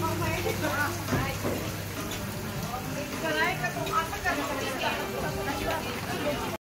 Pakai